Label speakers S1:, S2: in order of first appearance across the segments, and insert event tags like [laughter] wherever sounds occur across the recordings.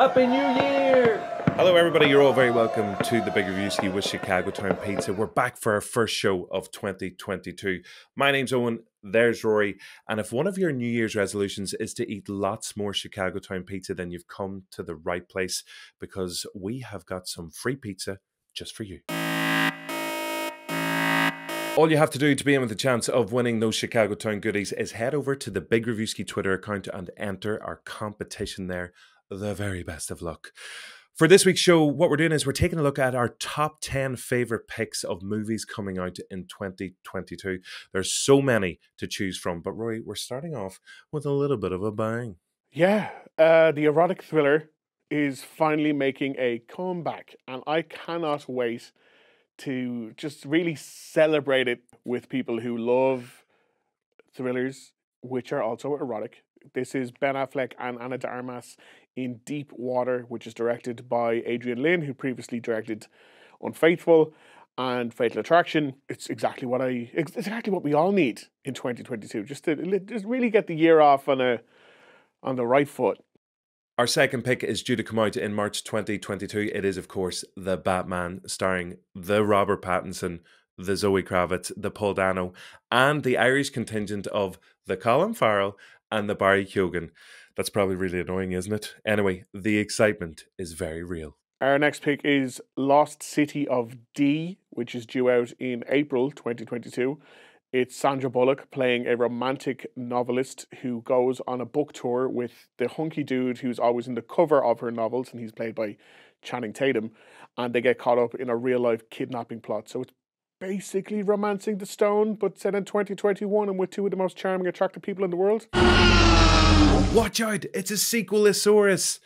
S1: Happy New Year!
S2: Hello, everybody. You're all very welcome to the Big Reviewski with Chicago Town Pizza. We're back for our first show of 2022. My name's Eoghan. There's Rory. And if one of your New Year's resolutions is to eat lots more Chicago Town pizza, then you've come to the right place because we have got some free pizza just for you. All you have to do to be in with a chance of winning those Chicago Town goodies is head over to the Big Reviewski Twitter account and enter our competition there. The very best of luck. For this week's show, what we're doing is we're taking a look at our top 10 favorite picks of movies coming out in 2022. There's so many to choose from, but Rory, we're starting off with a little bit of a bang.
S3: Yeah, uh, the erotic thriller is finally making a comeback, and I cannot wait to just really celebrate it with people who love thrillers, which are also erotic. This is Ben Affleck and Ana de Armas in Deep Water, which is directed by Adrian Lyne, who previously directed Unfaithful and Fatal Attraction. It's exactly what I it's exactly what we all need in 2022, just to just really get the year off on a on the right foot.
S2: Our second pick is due to come out in March 2022. It is, of course, The Batman, starring the Robert Pattinson, the Zoe Kravitz, the Paul Dano, and the Irish contingent of the Colin Farrell and the Barry Keoghan. That's probably really annoying, isn't it? Anyway, the excitement is very real.
S3: Our next pick is Lost City of D, which is due out in April 2022. It's Sandra Bullock playing a romantic novelist who goes on a book tour with the hunky dude who's always in the cover of her novels, and he's played by Channing Tatum. And they get caught up in a real life kidnapping plot. So it's basically romancing the stone, but set in 2021 and with two of the most charming, attractive people in the world.
S2: Watch out, it's a sequel. sequelosaurus.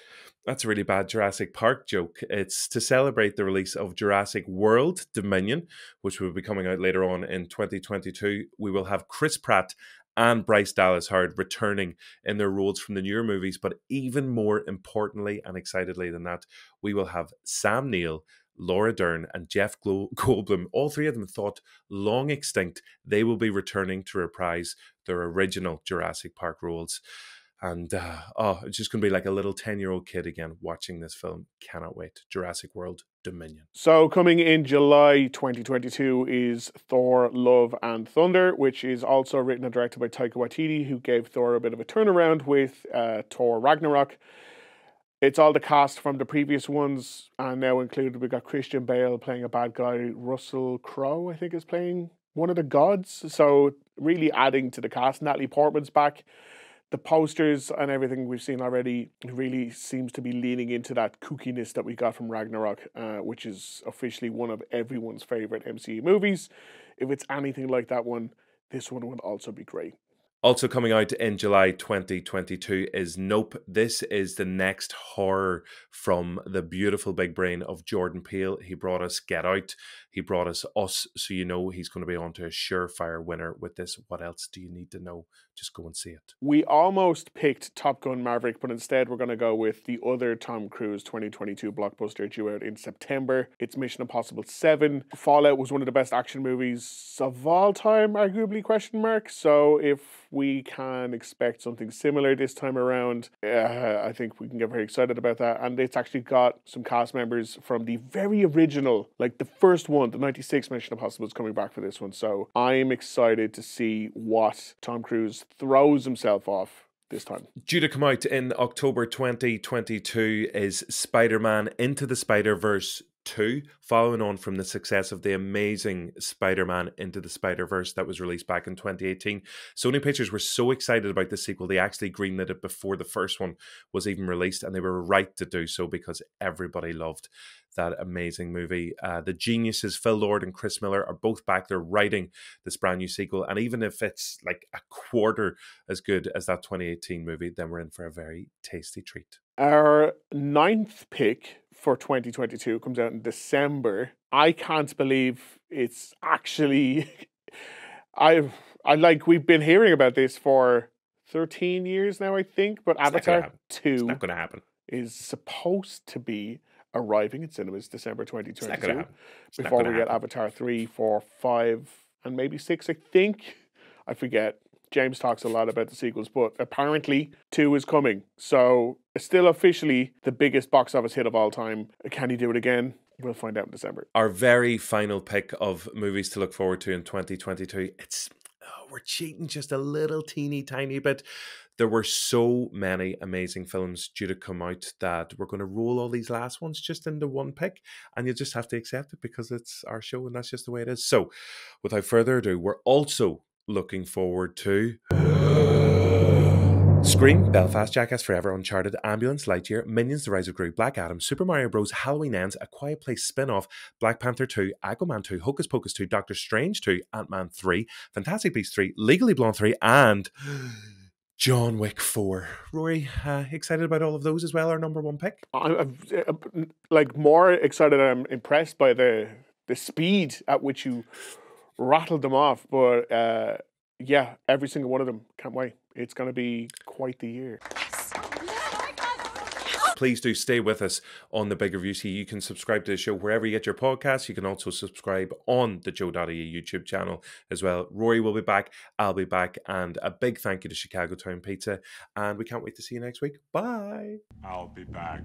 S2: That's a really bad Jurassic Park joke. It's to celebrate the release of Jurassic World Dominion, which will be coming out later on in 2022. We will have Chris Pratt and Bryce Dallas Howard returning in their roles from the newer movies. But even more importantly and excitedly than that, we will have Sam Neill, Laura Dern, and Jeff [laughs] Goldblum. All three of them thought long extinct. They will be returning to reprise their original Jurassic Park roles. And uh, oh, it's just going to be like a little 10 year old kid again watching this film. Cannot wait. Jurassic World Dominion.
S3: So, coming in July 2022 is Thor Love and Thunder, which is also written and directed by Taika Waititi, who gave Thor a bit of a turnaround with uh, Thor Ragnarok. It's all the cast from the previous ones, and now included we've got Christian Bale playing a bad guy. Russell Crowe, I think, is playing one of the gods. So, really adding to the cast. Natalie Portman's back the posters and everything we've seen already really seems to be leaning into that kookiness that we got from Ragnarok, uh, which is officially one of everyone's favorite MCU movies. If it's anything like that one, this one would also be great.
S2: Also coming out in July 2022 is Nope. This is the next horror from the beautiful big brain of Jordan Peele. He brought us Get Out. He brought us Us, so you know he's going to be on to a surefire winner with this. What else do you need to know? Just go and see it.
S3: We almost picked Top Gun Maverick, but instead we're going to go with the other Tom Cruise 2022 blockbuster due out in September. It's Mission Impossible 7. Fallout was one of the best action movies of all time, arguably question mark. So if we can expect something similar this time around, uh, I think we can get very excited about that. And it's actually got some cast members from the very original, like the first one the 96 Mission Impossible is coming back for this one. So I'm excited to see what Tom Cruise throws himself off this time.
S2: Due to come out in October 2022 is Spider Man Into the Spider Verse 2, following on from the success of the amazing Spider Man Into the Spider Verse that was released back in 2018. Sony Pictures were so excited about the sequel, they actually greenlit it before the first one was even released, and they were right to do so because everybody loved that amazing movie. Uh, the geniuses, Phil Lord and Chris Miller, are both back there writing this brand new sequel. And even if it's like a quarter as good as that 2018 movie, then we're in for a very tasty treat.
S3: Our ninth pick for 2022 comes out in December. I can't believe it's actually. [laughs] I I like we've been hearing about this for 13 years now, I think, but
S2: It's
S3: Avatar 2
S2: It's not going to happen.
S3: is supposed to be arriving in cinemas December
S2: It's not going to
S3: 2022.
S2: It's not
S3: before we
S2: gonna
S3: get. Avatar 3, 4, 5, and maybe 6, I think. I forget. James talks a lot about the sequels, but apparently two is coming. So still officially the biggest box office hit of all time. Can he do it again? We'll find out in December.
S2: Our very final pick of movies to look forward to in 2022. It's oh, we're cheating just a little teeny tiny bit. There were so many amazing films due to come out that we're going to roll all these last ones just into one pick, and you just have to accept it because it's our show and that's just the way it is. So, without further ado, we're also looking forward to. Scream, Belfast, Jackass Forever, Uncharted, Ambulance, Lightyear, Minions, The Rise of Gru, Black Adam, Super Mario Bros., Halloween Ends, A Quiet Place spin-off, Black Panther 2, Aquaman 2, Hocus Pocus 2, Doctor Strange 2, Ant-Man 3, Fantastic Beasts 3, Legally Blonde 3, and John Wick 4. Rory, uh, excited about all of those as well, our number one pick?
S3: I'm, I'm like more excited. I'm impressed by the the speed at which you rattled them off, but uh, yeah, every single one of them. Can't wait. It's going to be quite the year.
S2: Please do stay with us on the Big Reviewski. You can subscribe to the show wherever you get your podcasts. You can also subscribe on the JOE.ie YouTube channel as well. Rory will be back. I'll be back. And a big thank you to Chicago Town Pizza. And we can't wait to see you next week. Bye.
S1: I'll be back.